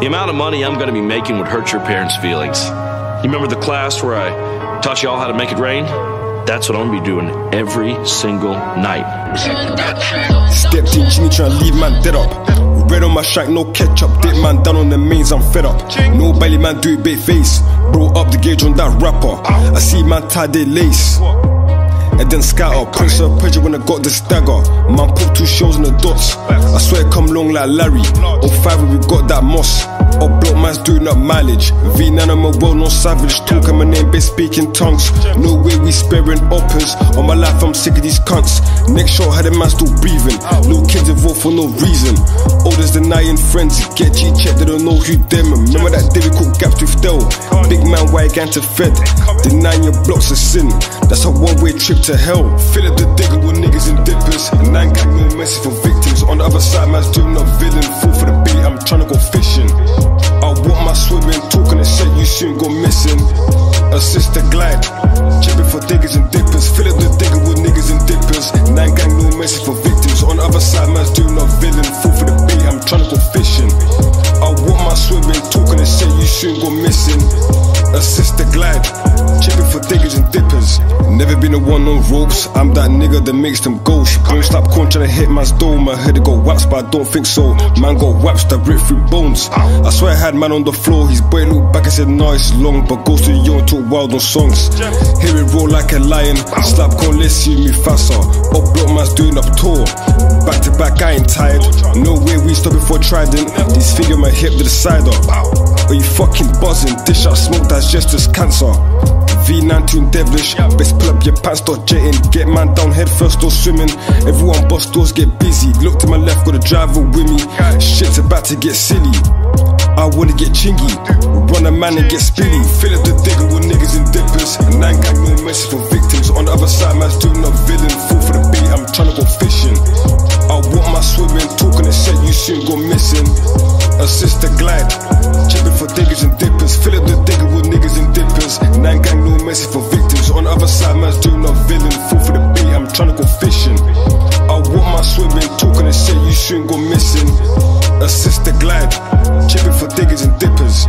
The amount of money I'm gonna be making would hurt your parents' feelings. You remember the class where I taught you all how to make it rain? That's what I'm gonna be doing every single night. Stepped in Genie trying to leave man dead up. Red on my shank, no ketchup. Dead man down on the mains, I'm fed up. No belly man, do it bait face. Bro up the gauge on that rapper. I see man tie their lace. And then scatter, prince of pressure when I got the stagger. Man put two shows in the dots. I swear come long like Larry. On five we got that moss. Up block man's doing up mileage. V9 I'm a well known savage. Talking my name, best speaking tongues. No way we sparing uppers. On my life I'm sick of these cunts. Next shot had a man still breathing. Little kids involved for no reason. Oldest denying friends. Get G checked, they don't know who them. Remember that day we caught gaps with Dell. Big man, why again to fed? Denying your blocks a sin. That's a one way trip to hell. Fill up the digger with niggas and dippers. And nine gang no message for victims. On the other side, man's doing a villain. Fool for the beat, I'm trying to go fishing. I want my swimming, talking the shit you soon go missing. Assist the glide, chipping for diggers and dippers. Fill up the digger with niggas and dippers. Nine gang no message for victims. On the other side, man's doing a villain. Fool for the beat, I'm trying to go fishing. I want my swimming, talking the shit you soon go missing. Never been a one on ropes. I'm that nigga that makes them ghost. Don't stop corn trying to hit man's door. My head got waps, but I don't think so. Man got waps that rip through bones. I swear I had man on the floor. His boy looked back and said, No, it's long, but goes to young talk wild on songs. Hear it roll like a lion. Slap corn, let's see me faster. Up block man's doing up tour. Back to back, I ain't tired. No way we stop before trident. This figure my hip to the side up. Are you fucking buzzing? Dish out smoke that's just as cancer. V9 tune devilish. Best pull up your pants, start jetting. Get man down head first, or swimming. Everyone bust doors, get busy. Look to my left, got a driver with me. Shit's about to get silly. I wanna get chingy, run a man and get spilly. Fill up the digger with niggas and dippers. Nine gang no message for victims. On the other side, man's doing up Assist the glide. Chipping for diggers and dippers. Fill up the digger with niggas and dippers. Nine gang, no mercy for victims. On the other side, man's doing no villain. Fool for the bait, I'm trying to go fishing. I want my swimming, talking and shit, you shouldn't go missing. Assist the glide. Chipping for diggers and dippers.